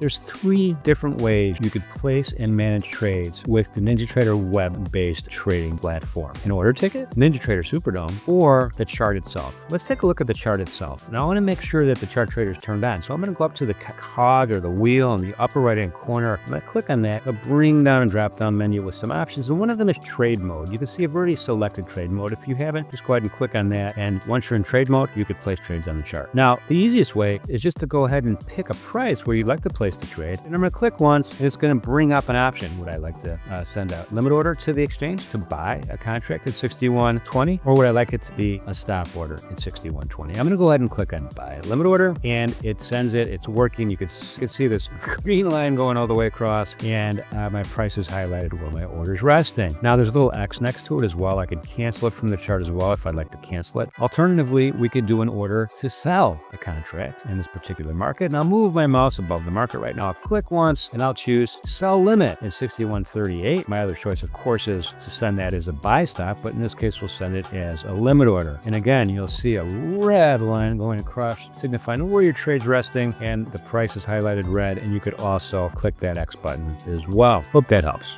There's three different ways you could place and manage trades with the NinjaTrader web-based trading platform. An order ticket, NinjaTrader SuperDOM, or the chart itself. Let's take a look at the chart itself. Now I want to make sure that the chart trader is turned on. So I'm going to go up to the cog or the wheel in the upper right hand corner. I'm to click on that, a bring down and drop down menu with some options. And one of them is trade mode. You can see I've already selected trade mode. If you haven't, just go ahead and click on that. And once you're in trade mode, you could place trades on the chart. Now, the easiest way is just to go ahead and pick a price where you'd like to place place to trade. And I'm to click once, and it's going to bring up an option. Would I like to uh, send a limit order to the exchange to buy a contract at 61.20, or would I like it to be a stop order at 61.20? I'm going to go ahead and click on buy a limit order, and it sends it. It's working. You can, you can see this green line going all the way across, and uh, my price is highlighted where my order is resting. Now there's a little X next to it as well. I can cancel it from the chart as well if I'd like to cancel it. Alternatively, we could do an order to sell a contract in this particular market, and I'll move my mouse above the market right now. I'll click once and I'll choose sell limit in 6138. My other choice, of course, is to send that as a buy stop, but in this case, we'll send it as a limit order. And again, you'll see a red line going across signifying where your trade's resting and the price is highlighted red. And you could also click that X button as well. Hope that helps.